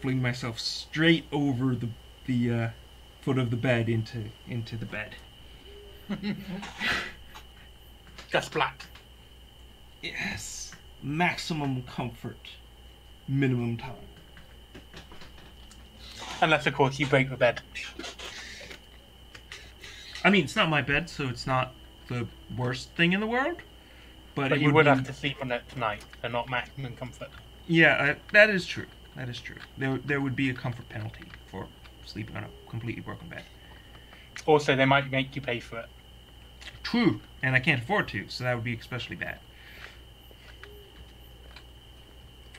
fling myself straight over the the uh, foot of the bed into into the bed. Just black. Yes, maximum comfort, minimum time. Unless, of course, you break the bed. I mean, it's not my bed, so it's not the worst thing in the world. But, But you would be- have to sleep on it tonight, and not maximum comfort. Yeah, uh, that is true. That is true. There, there would be a comfort penalty for sleeping on a completely broken bed. Also, they might make you pay for it. True, and I can't afford to, so that would be especially bad.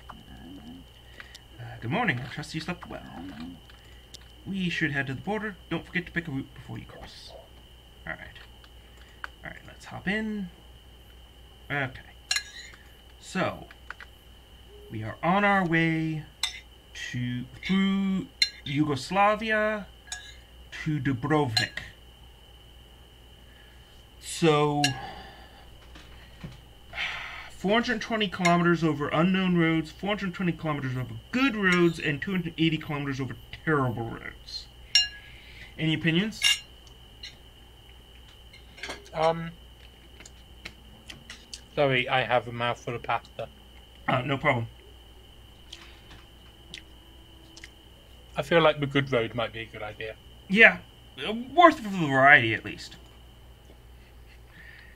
Uh, good morning. I trust you slept well. We should head to the border. Don't forget to pick a route before you cross. All right. All right. Let's hop in. Okay. So we are on our way to through Yugoslavia to Dubrovnik. So, 420 kilometers over unknown roads, 420 kilometers over good roads, and 280 kilometers over terrible roads. Any opinions? Um. Sorry, I have a mouthful of pasta. Uh, no problem. I feel like the good road might be a good idea. Yeah, uh, worth it for the variety at least.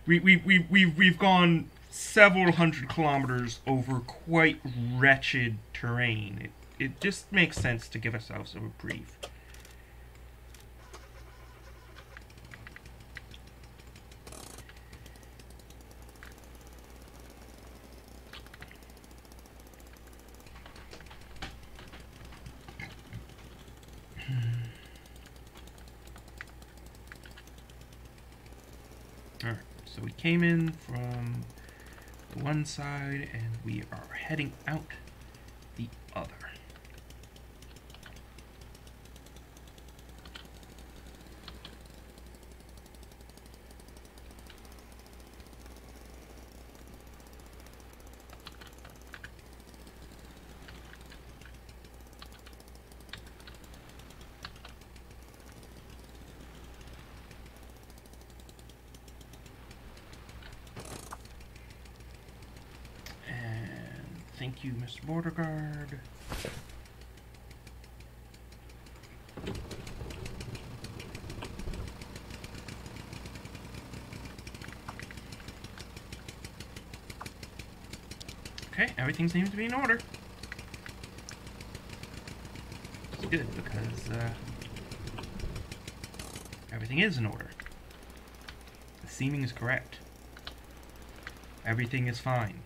We, we, we, we, we've gone several hundred kilometers over quite wretched terrain. It, it just makes sense to give ourselves a reprieve. Alright, so we came in from the one side and we are heading out the other. And thank you, Border Guard. Okay, everything seems to be in order. It's good because uh, everything is in order. The seeming is correct. Everything is fine.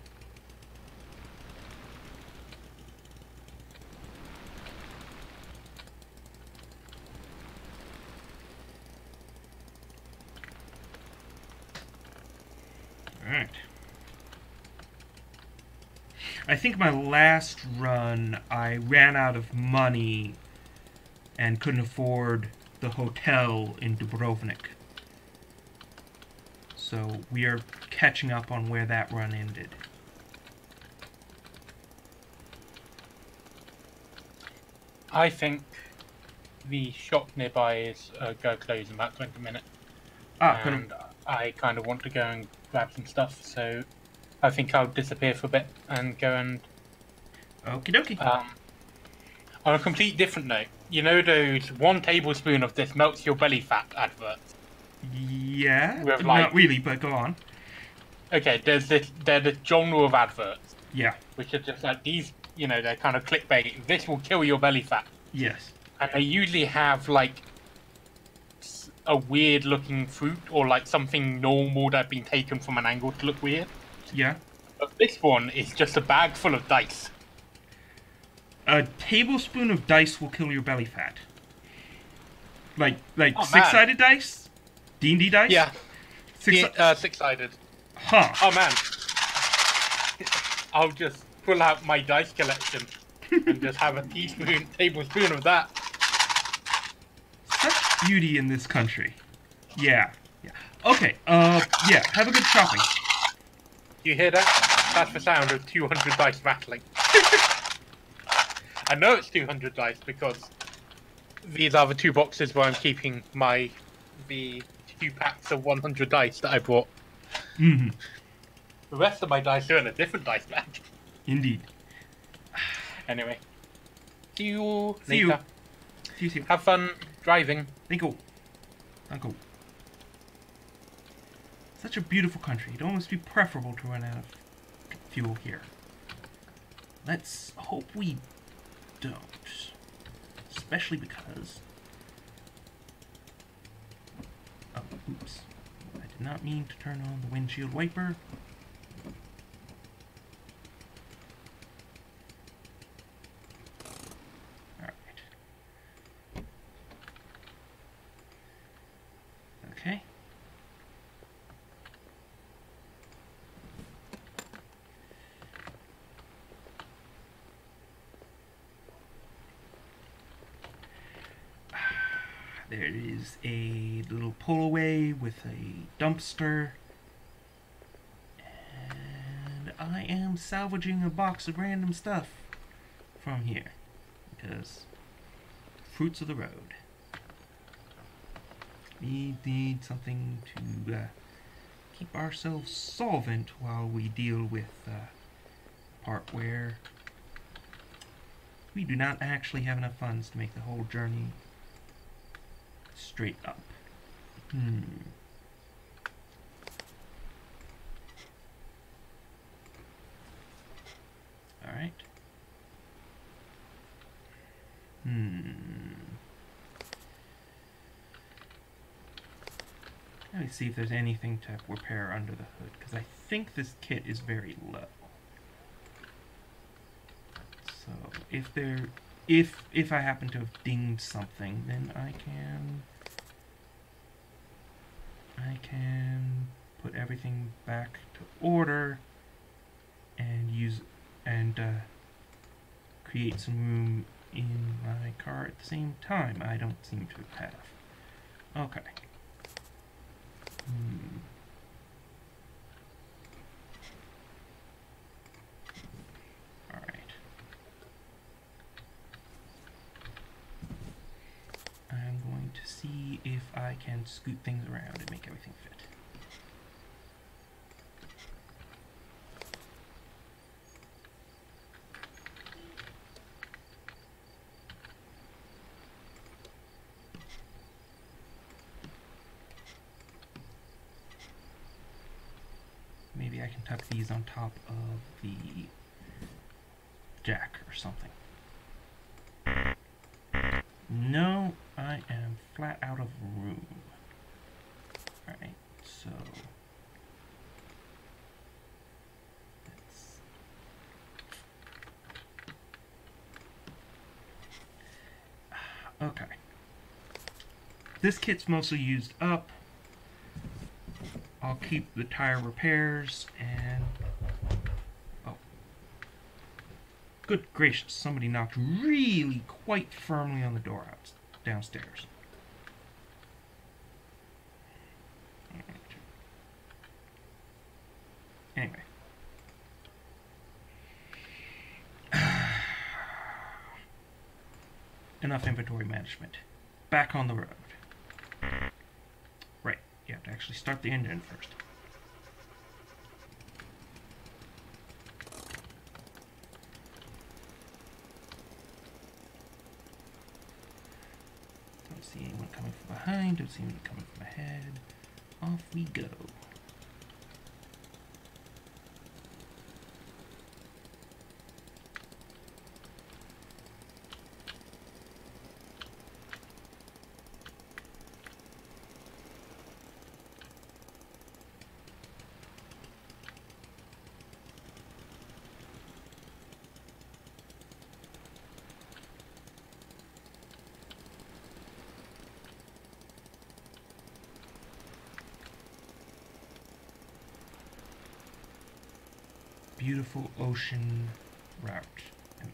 Alright. I think my last run, I ran out of money and couldn't afford the hotel in Dubrovnik. So we are catching up on where that run ended. I think the shop nearby is uh, go close in about 20 minutes. Ah, and I kind of want to go and grab some stuff, so I think I'll disappear for a bit and go and. okie dokie. Um, on a complete different note, you know those one tablespoon of this melts your belly fat adverts? yeah, with, not like- really, but go on. Okay, there's this, they're the genre of adverts, Yeah, which are just like these, you know, they're kind of clickbait. This will kill your belly fat. yes. and they usually have like a weird looking fruit or like something normal that's been taken from an angle to look weird. Yeah. But this one is just a bag full of dice. A tablespoon of dice will kill your belly fat. Like, like Oh, man. six-sided dice? D&D dice? Yeah, Six, uh, six-sided. huh. Oh man, I'll just pull out my dice collection and just have a teaspoon, tablespoon of that. Such beauty in this country. Yeah. Yeah. Okay, uh, yeah, have a good shopping. You hear that? That's the sound of 200 dice rattling. I know it's 200 dice because these are the two boxes where I'm keeping my the two packs of 100 dice that I bought. Mm-hmm. The rest of my dice are in a different dice bag. Indeed. Anyway, see you See later. you. See you soon. Have fun driving. Thank you. Thank you. Such a beautiful country. It'd almost be preferable to run out of fuel here. Let's hope we don't. Especially because... Oh, oops. I did not mean to turn on the windshield wiper. Alright. Okay. There is a little pull-away with a dumpster. And I am salvaging a box of random stuff from here. Because fruits of the road. We need something to uh, keep ourselves solvent while we deal with uh, part where we do not actually have enough funds to make the whole journey straight up. Hmm. Alright. Hmm. Let me see if there's anything to repair under the hood, because I think this kit is very low. So if there, if if I happen to have dinged something, then I can, I can put everything back to order and use and uh, create some room in my car at the same time. I don't seem to have. Okay. Hmm. All right. I'm going to see if I can scoot things around and make everything fit. Maybe I can tuck these on top of the jack or something. No, I am flat out of room. Alright, so... let's- ah, Okay. This kit's mostly used up. I'll keep the tire repairs and... Oh. Good gracious, somebody knocked really quite firmly on the door out downstairs. Anyway. Enough inventory management. Back on the road. Right, you have to actually start the engine first. Don't see anyone coming don't see anyone coming from ahead. Off we go. Beautiful ocean route. And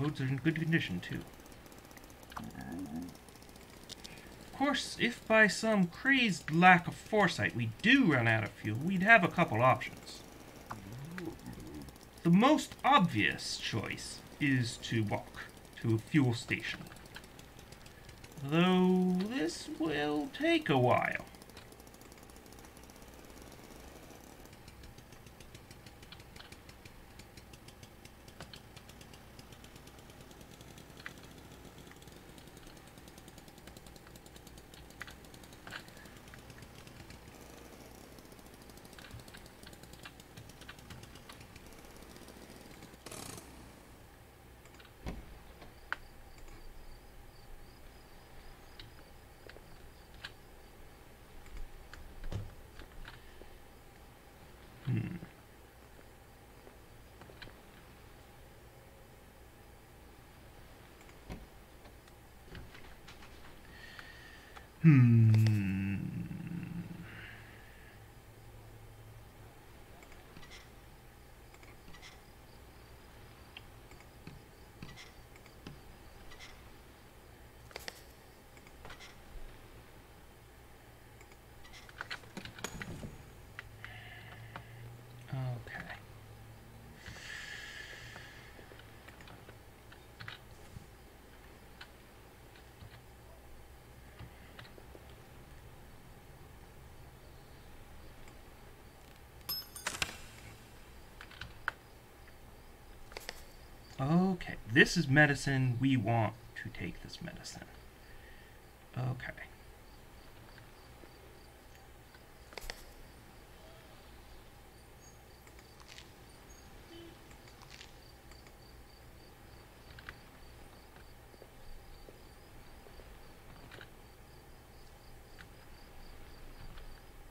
roads are in good condition too. Of course, if by some crazed lack of foresight we do run out of fuel, we'd have a couple options. the most obvious choice is to walk to a fuel station. Though this will take a while. Hmm. Okay. Okay, this is medicine. We want to take this medicine. Okay.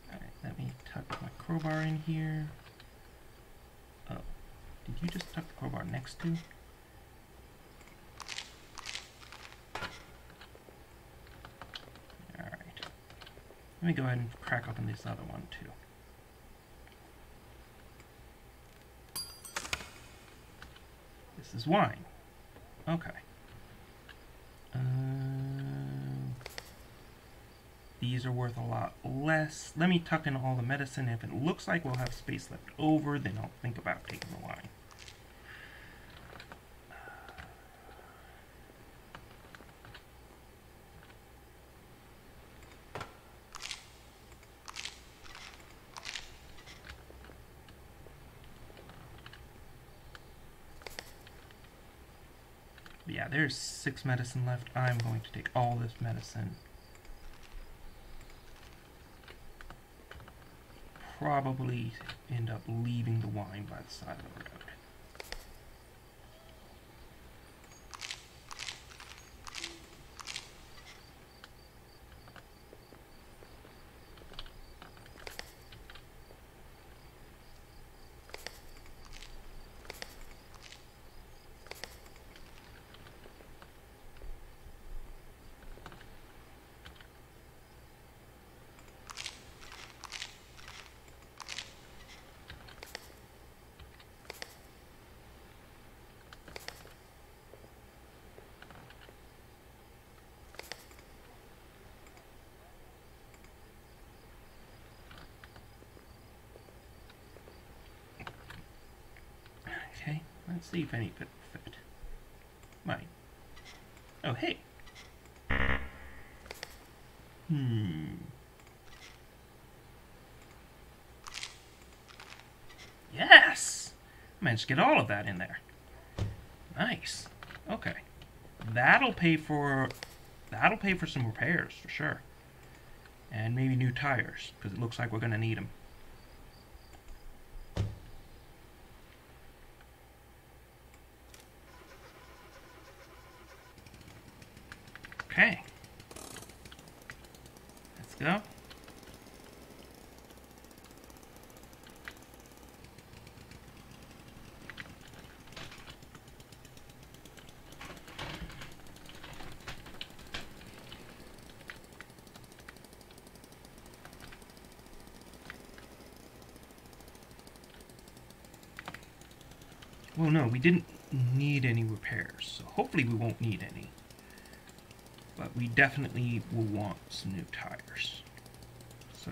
Alright, let me tuck my crowbar in here. Oh, did you just tuck the crowbar next to? Let me go ahead and crack open this other one too. This is wine. Okay. Um, these are worth a lot less. Let me tuck in all the medicine. If it looks like we'll have space left over, then I'll think about taking the wine. Yeah, there's six medicine left. I'm going to take all this medicine. Probably end up leaving the wine by the side of the road. Okay, let's see if any fit fit. Mine. Oh, hey. Hmm. Yes! I Managed to get all of that in there. Nice. Okay. That'll pay for... That'll pay for some repairs, for sure. And maybe new tires, because it looks like we're going to need them. Okay. Let's go. Well, no, we didn't need any repairs, so hopefully we won't need any. But we definitely will want some new tires. So.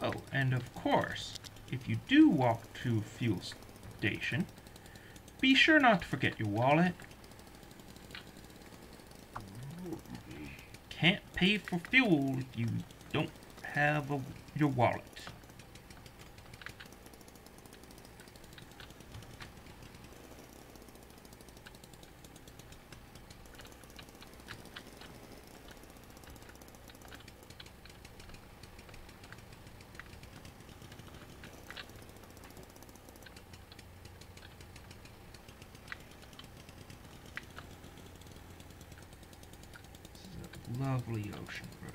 Oh, and of course, if you do walk to fuel station, be sure not to forget your wallet. Can't pay for fuel if you don't have a, your wallet. This is a lovely ocean road.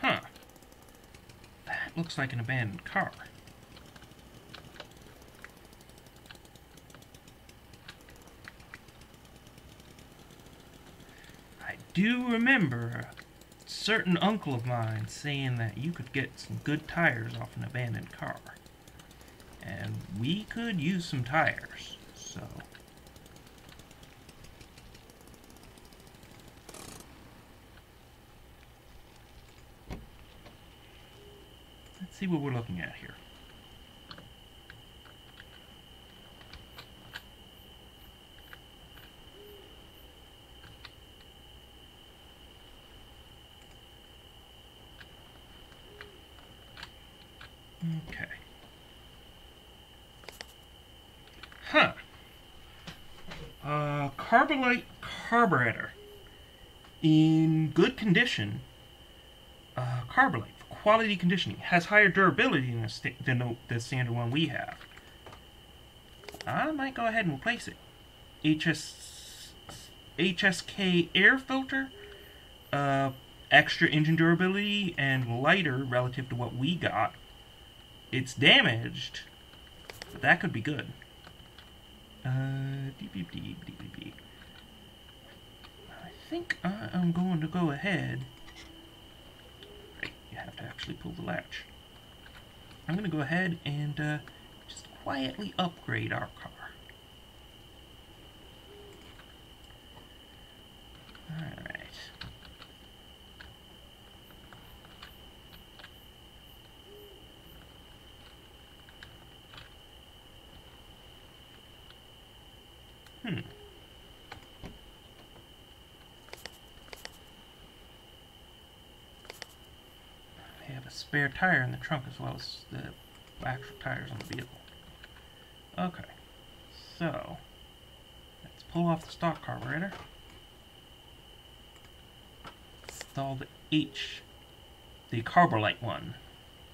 Huh. That looks like an abandoned car. I do remember a certain uncle of mine saying that you could get some good tires off an abandoned car. And we could use some tires, so... Let's see what we're looking at here. Okay. Huh. Uh, Carbolite carburetor. In good condition, uh, Carbolite quality conditioning has higher durability than the, than the, the standard one we have. I might go ahead and replace it. HS HSK air filter, uh, extra engine durability and lighter relative to what we got. It's damaged, but that could be good. Uh, deep, deep, deep. I think I am going to go ahead. Have to actually pull the latch. I'm going to go ahead and uh, just quietly upgrade our car. Alright. Hmm. They have a spare tire in the trunk as well as the actual tires on the vehicle. Okay, so let's pull off the stock carburetor. Install the H, the Carbolite one,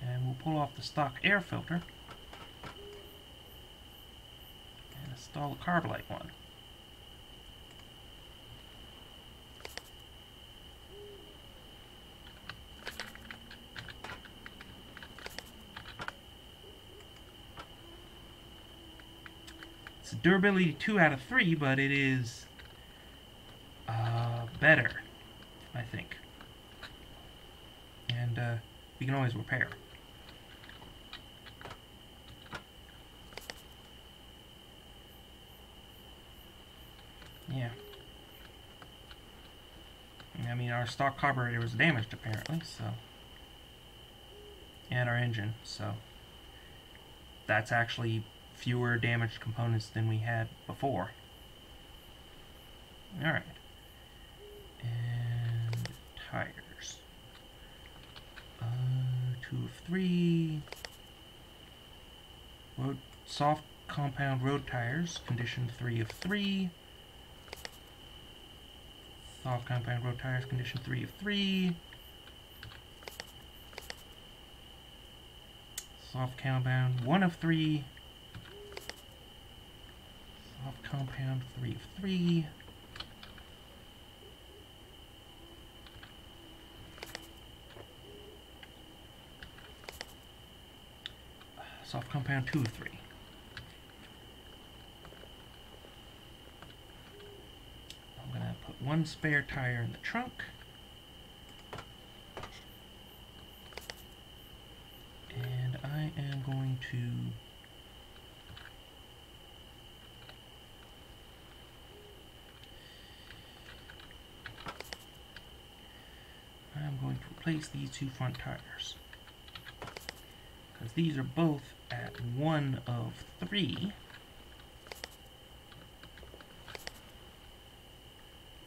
and we'll pull off the stock air filter and install the Carbolite one. It's durability 2 out of 3, but it is uh, better, I think. And uh, we can always repair. Yeah. I mean, our stock carburetor was damaged apparently, so. And our engine, so. That's actually fewer damaged components than we had before. Alright. And tires. Uh, two of three. Road, soft compound road tires, condition three of three. Soft compound road tires, condition three of three. Soft compound, one of three. Soft compound, three of three. Soft compound, two of three. I'm gonna put one spare tire in the trunk. And I am going to I'm going to replace these two front tires because these are both at one of three.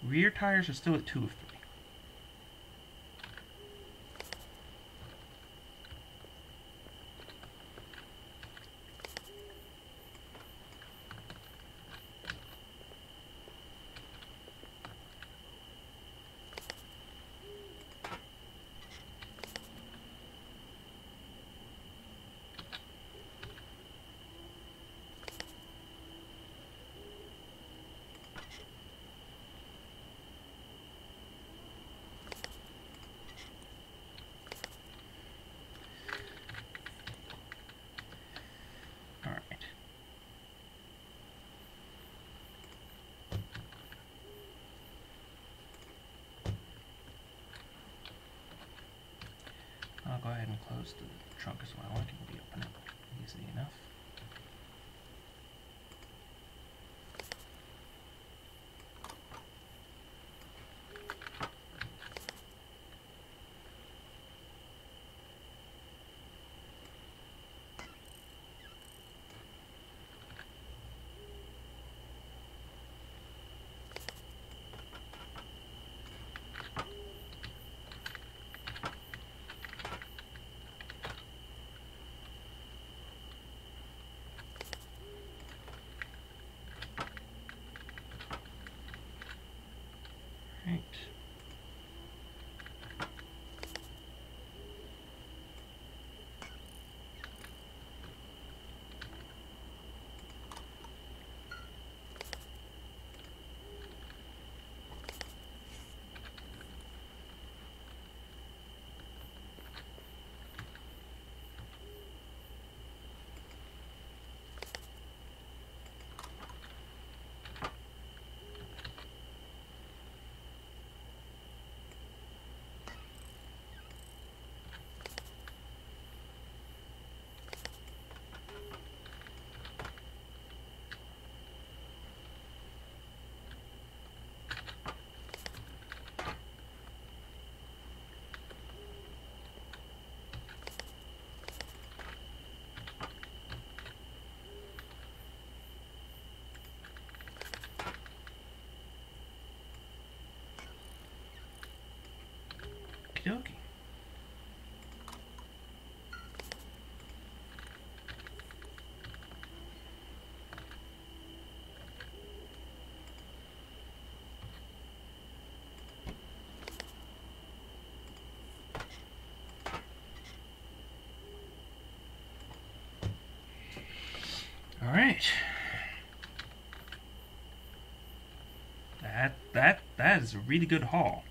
Rear tires are still at two of three. All right. I'll go ahead and close the trunk as well. I can reopen it easily enough. Right. All right. That that that is a really good haul.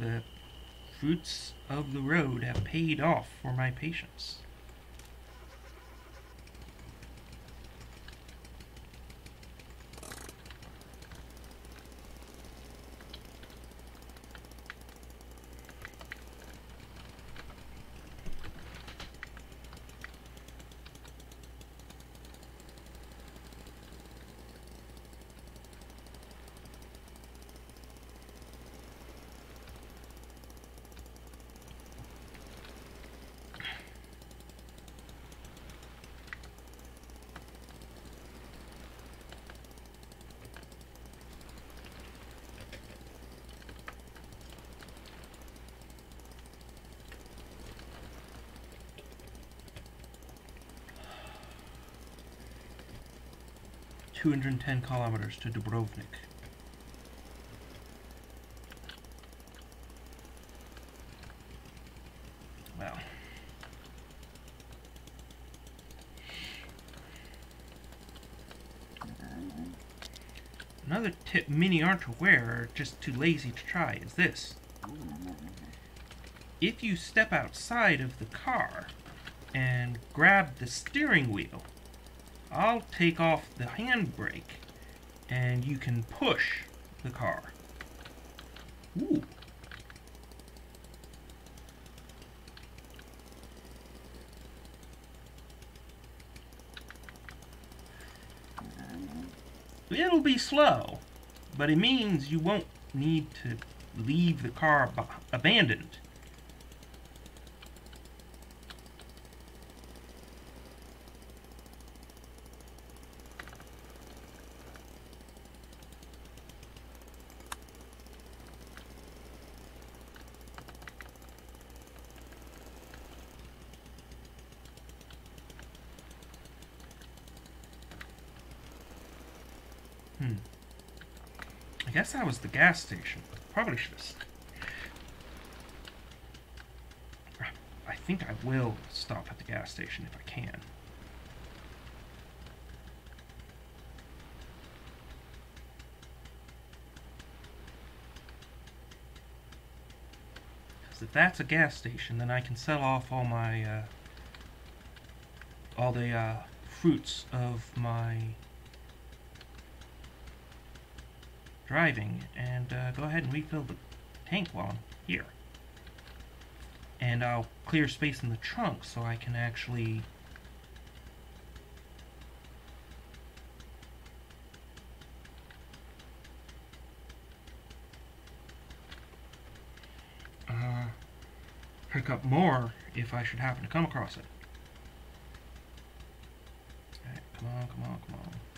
The fruits of the road have paid off for my patience. 210 kilometers to Dubrovnik. Wow. Another tip many aren't aware, or just too lazy to try, is this. If you step outside of the car and grab the steering wheel, I'll take off the handbrake and you can push the car. Ooh. It'll be slow, but it means you won't need to leave the car ab- abandoned. Hmm. I guess that was the gas station. Probably should have. I think I will stop at the gas station if I can. Because if that's a gas station, then I can sell off all my, uh, all the, uh, fruits of my driving and uh, go ahead and refill the tank while I'm here. And I'll clear space in the trunk so I can actually uh, pick up more if I should happen to come across it. Come on, come on, come on.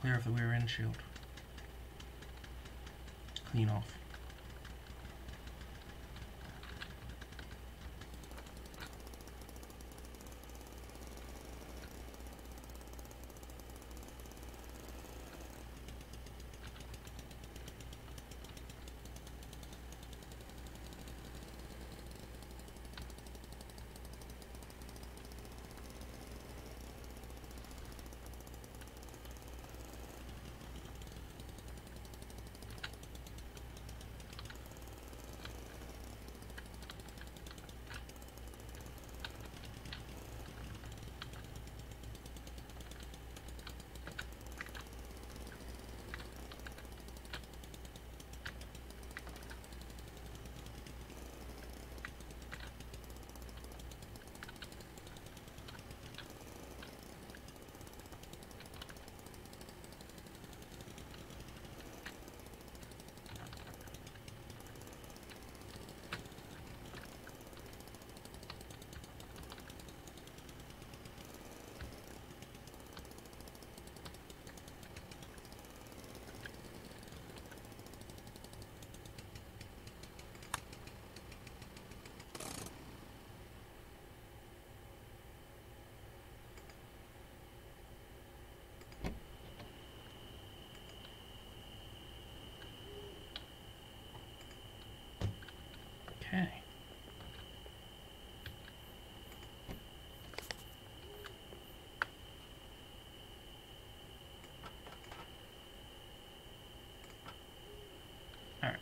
Clear off the rear windshield. Clean off. Okay. All right.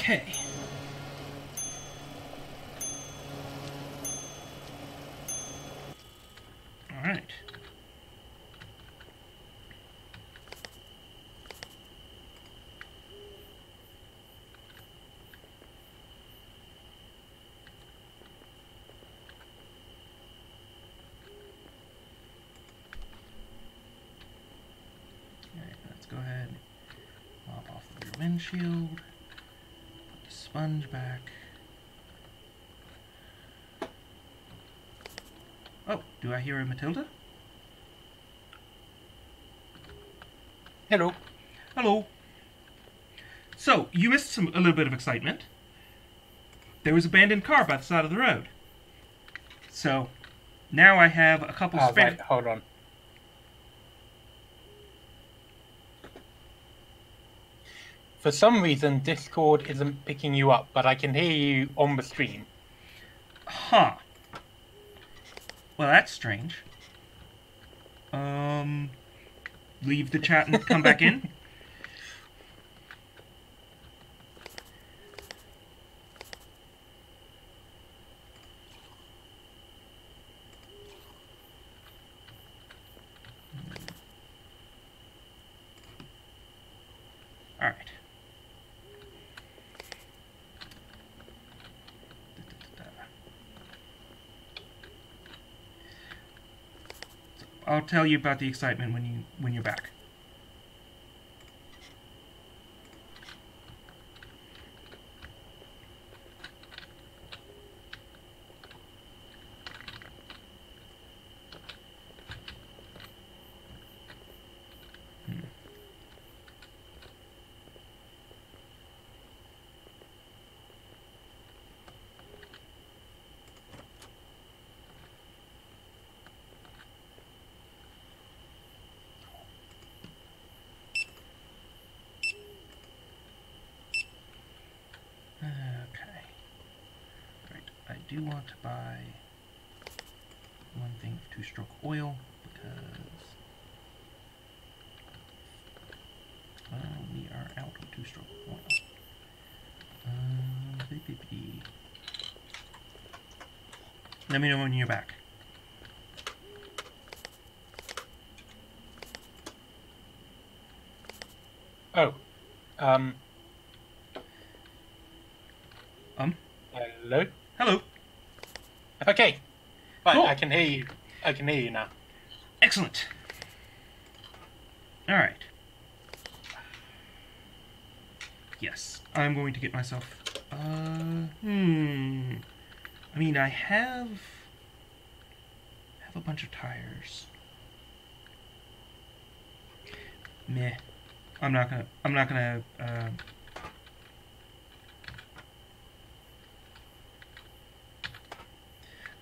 Okay. All right. Go ahead, mop off the rear windshield, put the sponge back. Oh, do I hear a Mattilda? Hello. Hello. So, you missed some a little bit of excitement. There was an abandoned car by the side of the road. So, now I have a couple Oh, spare. hold on. For some reason, Discord isn't picking you up, but I can hear you on the stream. Huh. Well, that's strange. Um, leave the chat and come back in. All right. I'll tell you about the excitement when you when you're back. Hmm. Okay. Right. I do want to buy one thing of two-stroke oil because well, we are out of two-stroke oil. Uh, beep, beep, beep. Let me know when you're back. Oh. Um. Um. Hello? Hello. Okay. Right, Cool. I can hear you. I can hear you now. Excellent. All right. Yes, I'm going to get myself. Uh, hmm. I mean, I have have a bunch of tires. Meh. I'm not gonna. I'm not gonna. Uh,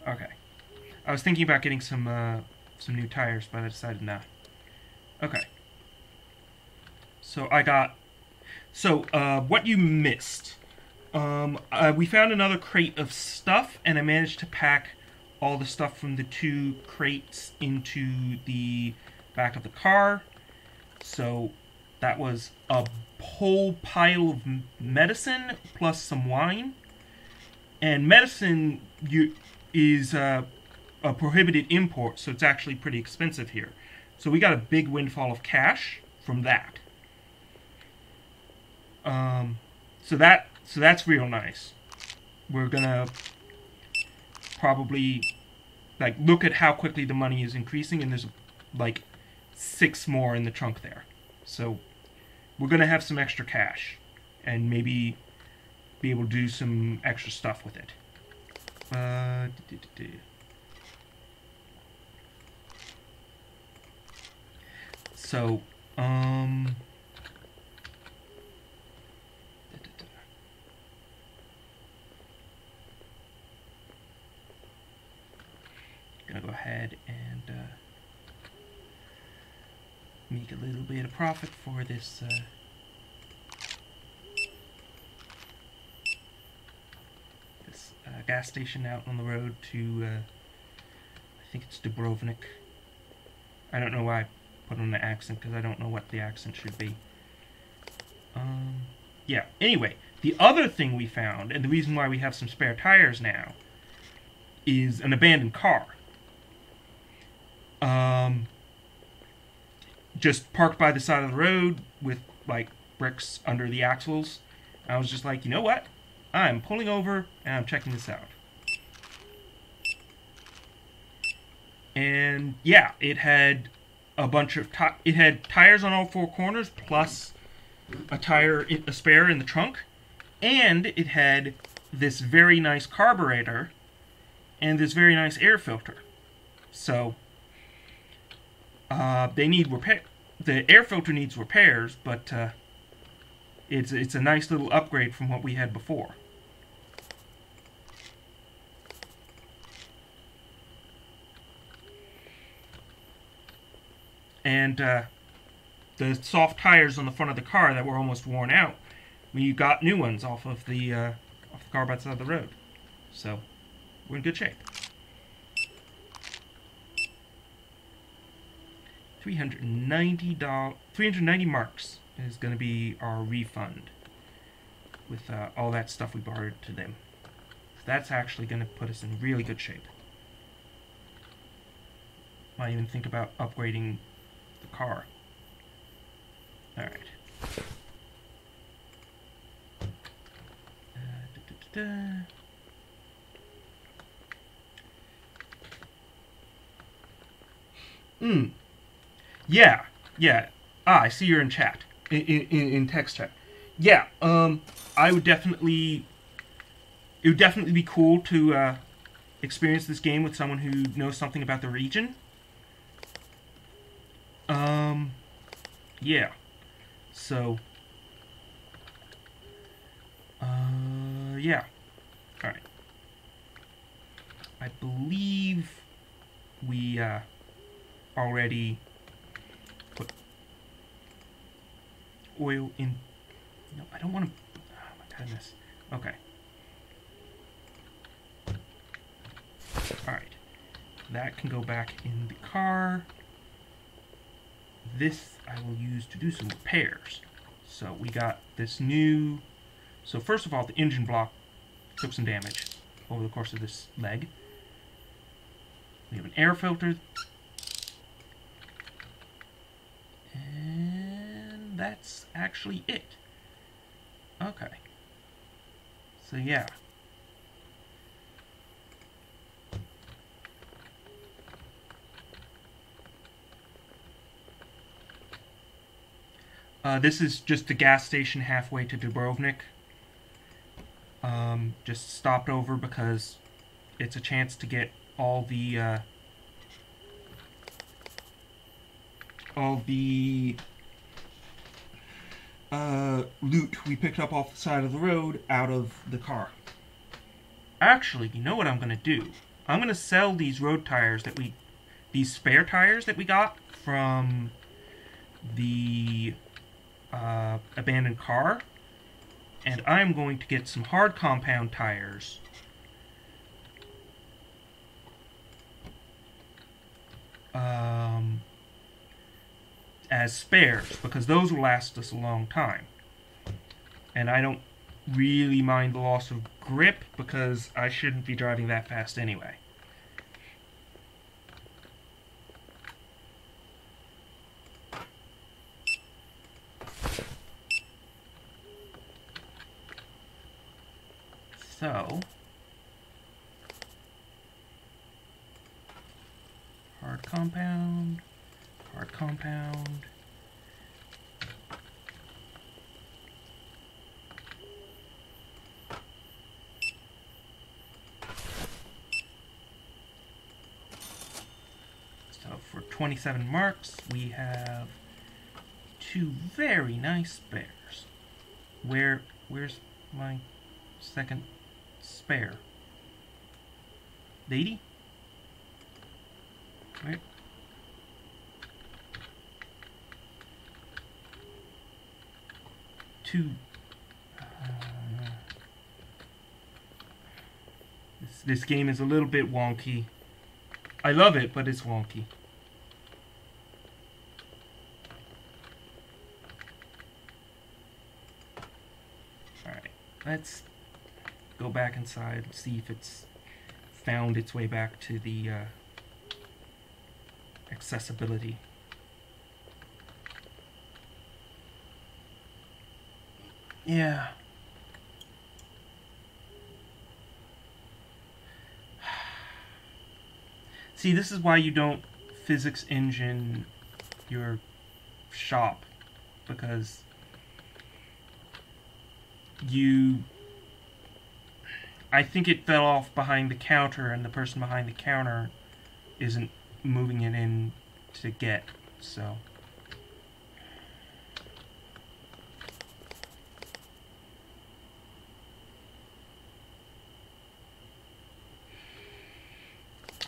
okay. I was thinking about getting some uh, some new tires, but I decided not. Okay. So I got. So uh, what you missed? Um, uh, we found another crate of stuff, and I managed to pack all the stuff from the two crates into the back of the car. So that was a whole pile of medicine plus some wine. And medicine you is uh, a prohibited import, so it's actually pretty expensive here. So we got a big windfall of cash from that. Um, so that so that's real nice. We're gonna probably like look at how quickly the money is increasing, and there's like six more in the trunk there. So we're gonna have some extra cash, and maybe be able to do some extra stuff with it. Uh, So, um. Gonna go ahead and uh, make a little bit of profit for this. Uh, this uh, gas station out on the road to, uh, I think it's Dubrovnik. I don't know why I put on the accent because I don't know what the accent should be. Um, yeah. Anyway, the other thing we found, and the reason why we have some spare tires now, is an abandoned car. Um, just parked by the side of the road with like bricks under the axles. I was just like, you know what? I'm pulling over and I'm checking this out. And yeah, it had a bunch of it had tires on all four corners plus a tire a spare in the trunk and it had this very nice carburetor and this very nice air filter. So uh, they need repair the air filter needs repairs but uh, it's it's a nice little upgrade from what we had before and uh, the soft tires on the front of the car that were almost worn out. We got new ones off of the uh, off the car by the side of the road, so we're in good shape. Three hundred ninety dollars, three hundred ninety marks is going to be our refund with uh, all that stuff we borrowed to them. So that's actually going to put us in really good shape. Might even think about upgrading the car. Alright. Uh. Mm. Yeah, yeah. Ah, I see you're in chat. In, in, in text chat. Yeah, um, I would definitely... It would definitely be cool to uh, experience this game with someone who knows something about the region. Um, yeah. So, uh, yeah. All right. I believe we uh, already put oil in. No, I don't want to. Oh my goodness. Okay. All right. That can go back in the car this I will use to do some repairs. So we got this new... So first of all, the engine block took some damage over the course of this leg. We have an air filter. And that's actually it. Okay. So yeah. Uh, this is just a gas station halfway to Dubrovnik. Um, just stopped over because it's a chance to get all the uh, all the uh, loot we picked up off the side of the road out of the car. Actually, you know what I'm gonna do? I'm gonna sell these road tires that we, these spare tires that we got from the uh, abandoned car. And I'm going to get some hard compound tires. Um, as spares, because those will last us a long time. And I don't really mind the loss of grip, because I shouldn't be driving that fast anyway. So, hard compound, hard compound. So for 27 marks, we have two very nice spares. Where, where's my second spare. Lady? Wait. Two. Uh, this game is a little bit wonky. I love it, but it's wonky. Alright, let's go back inside and see if it's found its way back to the uh, accessibility. Yeah. See, this is why you don't physics engine your shop because you I think it fell off behind the counter and the person behind the counter isn't moving it in to get so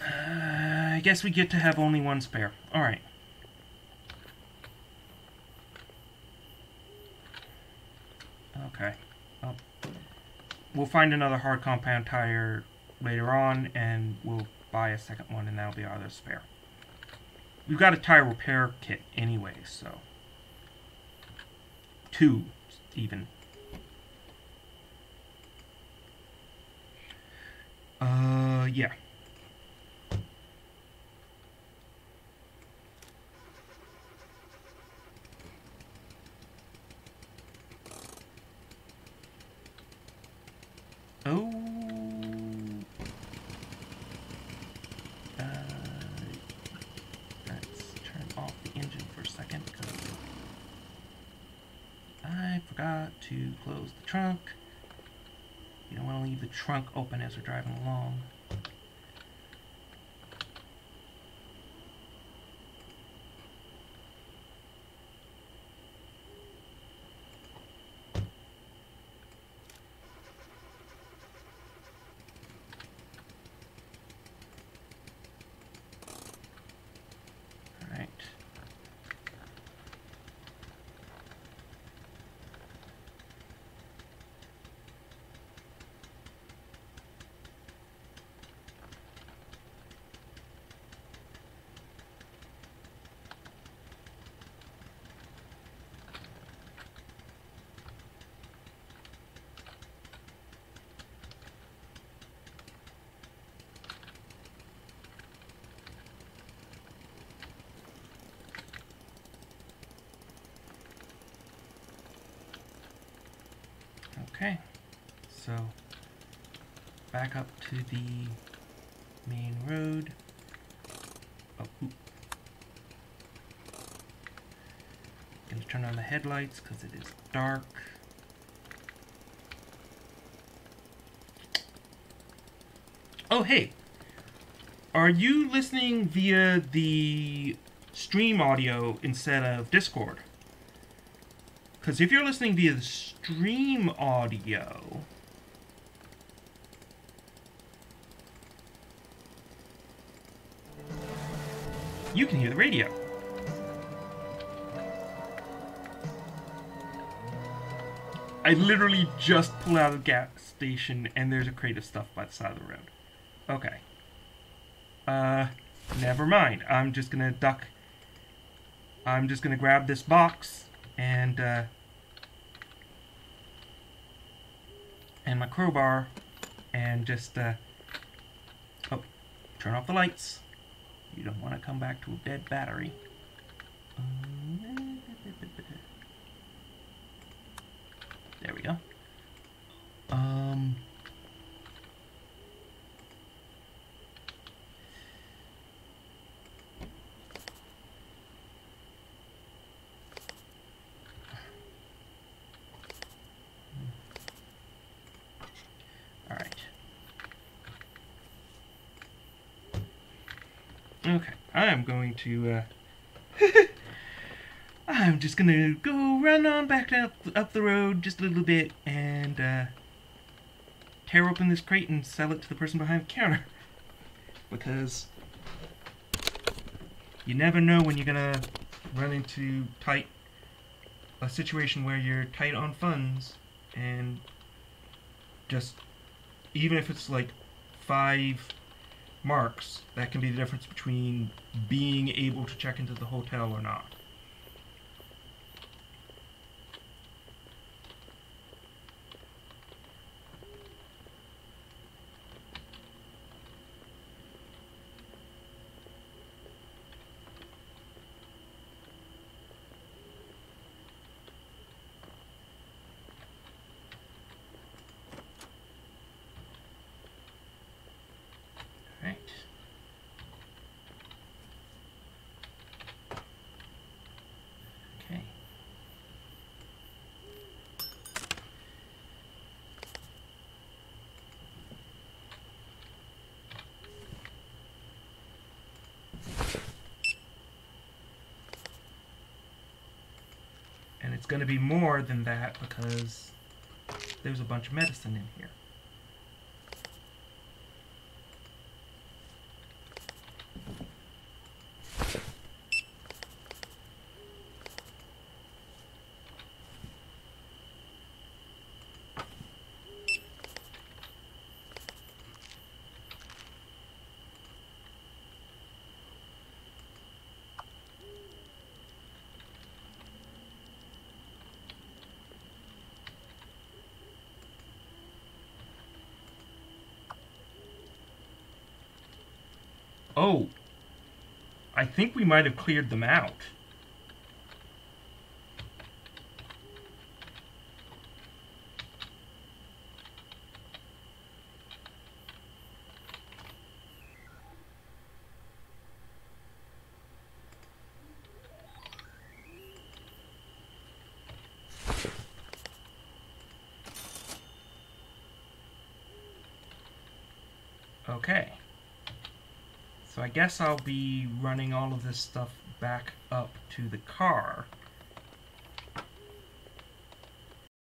Uh, I guess we get to have only one spare. Alright. Okay. Well, we'll find another hard compound tire later on, and we'll buy a second one, and that'll be our other spare. We've got a tire repair kit anyway, so... Two, even. Uh, yeah. Oh. Uh, let's turn off the engine for a second because I forgot to close the trunk. You don't want to leave the trunk open as we're driving along. Alright. Okay, so back up to the main road. Oh, oop. Gonna turn on the headlights because it is dark. Oh, hey! Are you listening via the stream audio instead of Discord? Because if you're listening via the stream audio, you can hear the radio. I literally just pulled out of the gas station and there's a crate of stuff by the side of the road. Okay. Uh, never mind. I'm just gonna duck. I'm just gonna grab this box and uh, and my crowbar and just uh, oh turn off the lights. You don't want to come back to a dead battery. There we go um Alright. Okay, I'm going to, uh... I'm just gonna go run on back up, up the road just a little bit and, uh... Tear open this crate and sell it to the person behind the counter. Because... You never know when you're gonna run into tight... A situation where you're tight on funds and just even if it's like five marks, that can be the difference between being able to check into the hotel or not. Right. And it's going to be more than that because there's a bunch of medicine in here. Oh, I think we might have cleared them out. Okay. So I guess I'll be running all of this stuff back up to the car.